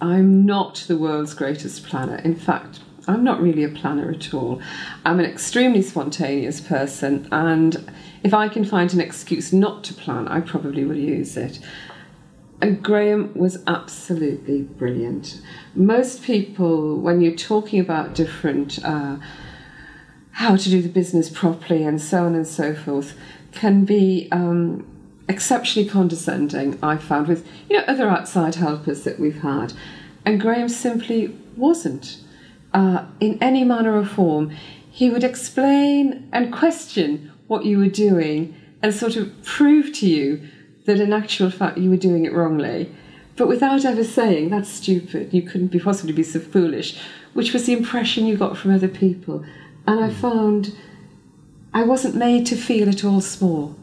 I'm not the world's greatest planner. In fact, I'm not really a planner at all. I'm an extremely spontaneous person, and if I can find an excuse not to plan, I probably will use it. And Graham was absolutely brilliant. Most people, when you're talking about different uh, how to do the business properly and so on and so forth, can be um, exceptionally condescending. I found with you know other outside helpers that we've had, and Graham simply wasn't uh, in any manner or form. He would explain and question what you were doing and sort of prove to you that in actual fact you were doing it wrongly, but without ever saying that's stupid, you couldn't be possibly be so foolish, which was the impression you got from other people. And I found I wasn't made to feel at all small.